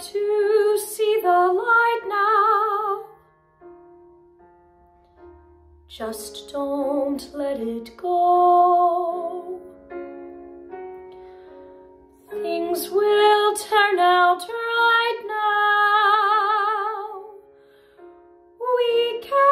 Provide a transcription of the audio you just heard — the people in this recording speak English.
to see the light now. Just don't let it go. Things will turn out right now. We can